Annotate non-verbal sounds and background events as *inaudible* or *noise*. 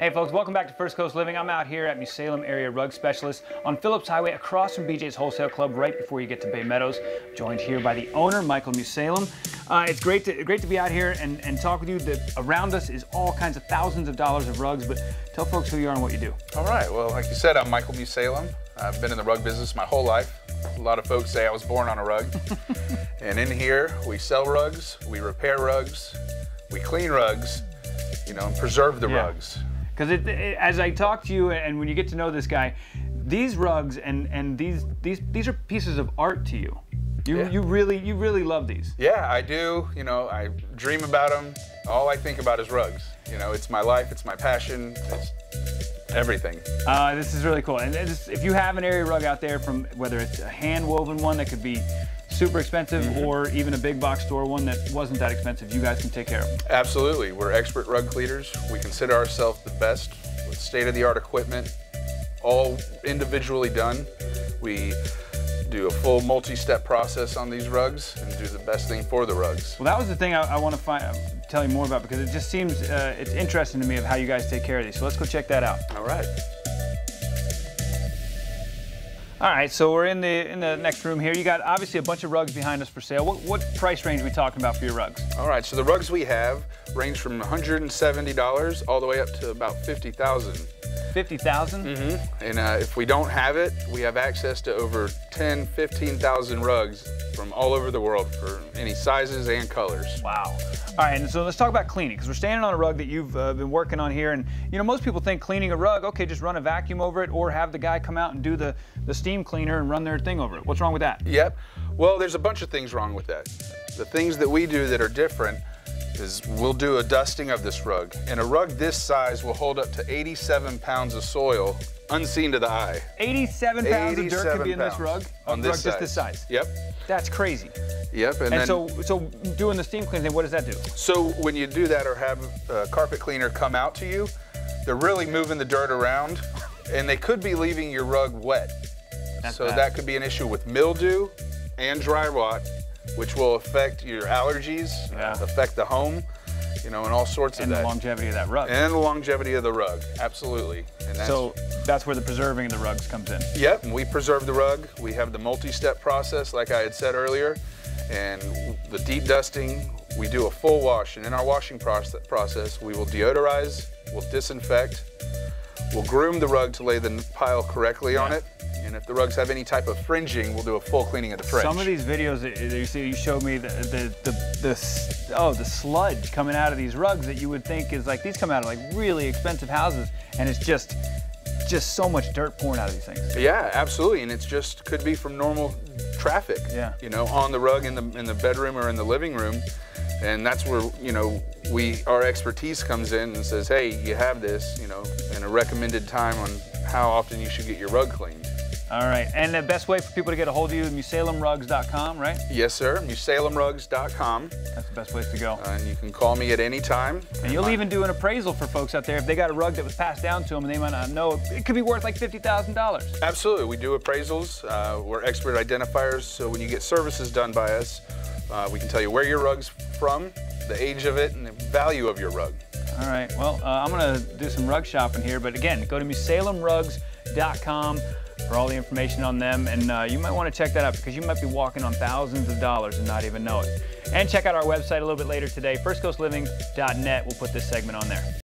Hey folks, welcome back to First Coast Living. I'm out here at Mussallem Area Rug Specialist on Phillips Highway across from BJ's Wholesale Club right before you get to Bay Meadows. Joined here by the owner, Michael Mussallem. Uh, it's great to, great to be out here and, and talk with you. That around us is all kinds of thousands of dollars of rugs, but tell folks who you are and what you do. All right, well, like you said, I'm Michael Mussallem. I've been in the rug business my whole life. A lot of folks say I was born on a rug. *laughs* and in here, we sell rugs, we repair rugs, we clean rugs, you know, and preserve the yeah. rugs. Because as I talk to you and when you get to know this guy, these rugs and and these these these are pieces of art to you. You yeah. you really you really love these. Yeah, I do. You know, I dream about them. All I think about is rugs. You know, it's my life. It's my passion. It's everything. Uh, this is really cool. And if you have an area rug out there, from whether it's a hand woven one that could be super expensive mm -hmm. or even a big box store one that wasn't that expensive, you guys can take care of them. Absolutely. We're expert rug cleaners. We consider ourselves the best with state-of-the-art equipment, all individually done. We do a full multi-step process on these rugs and do the best thing for the rugs. Well, that was the thing I, I want to find, tell you more about because it just seems uh, it's interesting to me of how you guys take care of these. So let's go check that out. All right. All right, so we're in the in the next room here. You got obviously a bunch of rugs behind us for sale. What, what price range are we talking about for your rugs? All right, so the rugs we have range from $170 all the way up to about 50,000. 50,000? Mm-hmm. And uh, if we don't have it, we have access to over 10, 15,000 rugs from all over the world for any sizes and colors. Wow. All right, and so let's talk about cleaning because we're standing on a rug that you've uh, been working on here. And, you know, most people think cleaning a rug, okay, just run a vacuum over it or have the guy come out and do the, the steam cleaner and run their thing over it. What's wrong with that? Yep. Well, there's a bunch of things wrong with that. The things that we do that are different is we'll do a dusting of this rug. And a rug this size will hold up to 87 pounds of soil unseen to the eye. 87 pounds 87 of dirt could be in this rug? On this rug size. just this size? Yep. That's crazy. Yep. And, and then, so, so doing the steam cleaning, what does that do? So when you do that or have a carpet cleaner come out to you, they're really moving the dirt around *laughs* and they could be leaving your rug wet. That's so bad. that could be an issue with mildew and dry rot which will affect your allergies, yeah. affect the home, you know, and all sorts and of that. And the longevity of that rug. And the longevity of the rug, absolutely. And that's, so that's where the preserving of the rugs comes in. Yep, we preserve the rug. We have the multi-step process, like I had said earlier, and the deep dusting, we do a full wash, and in our washing process, we will deodorize, we'll disinfect, we'll groom the rug to lay the pile correctly yeah. on it, and if the rugs have any type of fringing, we'll do a full cleaning of the fringe. Some of these videos that you see, you showed me the, the, the, the, oh, the sludge coming out of these rugs that you would think is like, these come out of like really expensive houses, and it's just, just so much dirt pouring out of these things. Yeah, absolutely, and it's just, could be from normal traffic. Yeah. You know, on the rug in the, in the bedroom or in the living room. And that's where, you know, we, our expertise comes in and says, hey, you have this, you know, and a recommended time on how often you should get your rug cleaned. All right, and the best way for people to get a hold of you is musalemrugs.com, right? Yes, sir, musalemrugs.com. That's the best place to go. Uh, and you can call me at any time. And you'll even do an appraisal for folks out there. If they got a rug that was passed down to them and they might not know, it could be worth like $50,000. Absolutely, we do appraisals. Uh, we're expert identifiers, so when you get services done by us, uh, we can tell you where your rug's from, the age of it, and the value of your rug. All right, well, uh, I'm gonna do some rug shopping here, but again, go to musalemrugs.com for all the information on them. And uh, you might want to check that out because you might be walking on thousands of dollars and not even know it. And check out our website a little bit later today, firstcoastliving.net. We'll put this segment on there.